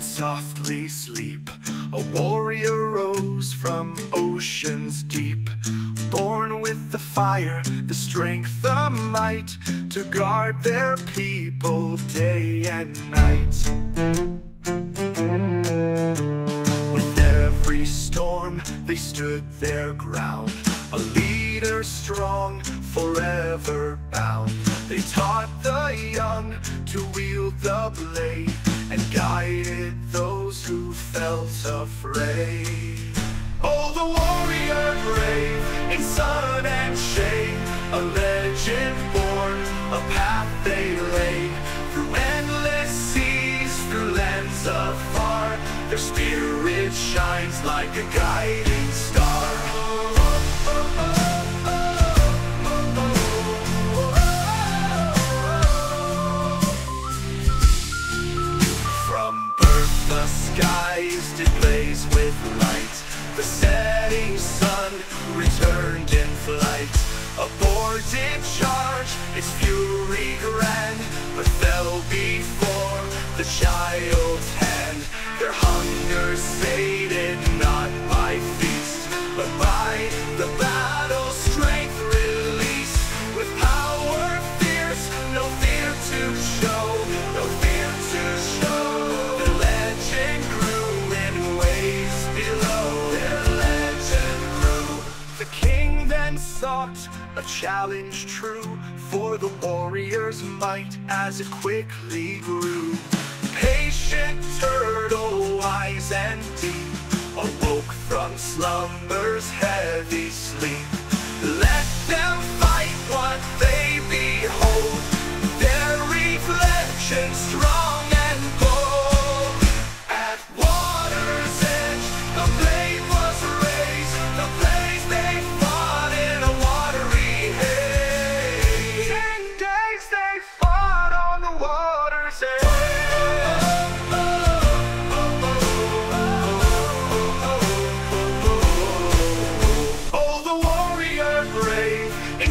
did softly sleep. A warrior rose from oceans deep, born with the fire, the strength, the might to guard their people day and night. With every storm, they stood their ground, a leader strong, forever bound. They taught the young to wield the blade who felt afraid. Oh, the warrior brave, in sun and shade A legend born, a path they laid. Through endless seas, through lands afar Their spirit shines like a guiding the skies did blaze with light. The setting sun returned in flight. Aboard did charge, its fury grand But fell before the child's hand. Their hunger sated a challenge true For the warrior's might as it quickly grew. Patient turtle, wise and deep Awoke from slumber's heavy sleep. Let them fight what they behold Their reflection strong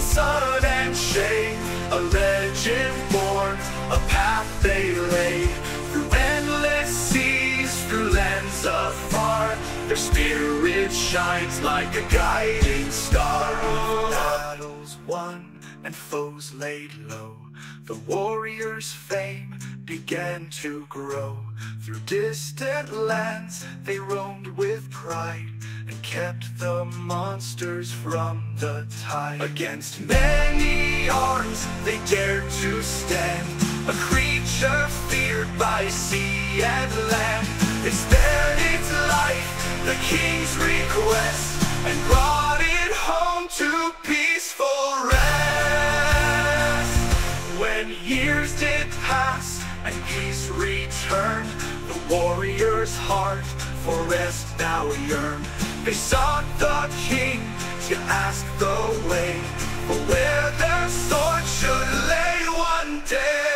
sun and shade A legend born, a path they laid Through endless seas, through lands afar Their spirit shines like a guiding star. Battles won and foes laid low. The warrior's fame began to grow. Through distant lands they roamed with pride kept the monsters from the tide. Against many arms they dared to stand. A creature feared by sea and land. It spared its life, the king's request And brought it home to peaceful rest. When years did pass and peace returned The warrior's heart for rest now yearned They sought the king to ask the way For where their sword should lay one day.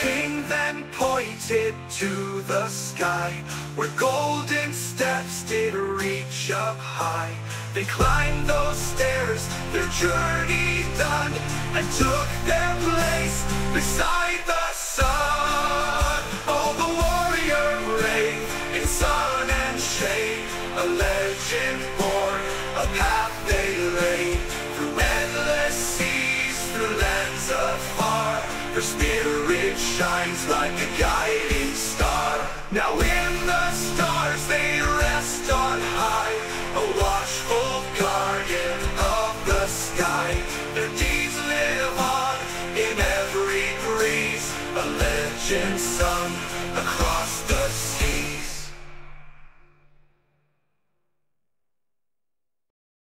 King then pointed to the sky Where golden steps did reach up high. They climbed those stairs, their journey done And took their place beside Their spirit shines like a guiding star. Now in the stars they rest on high. A watchful guardian of the sky. Their deeds live on in every breeze. A legend sung across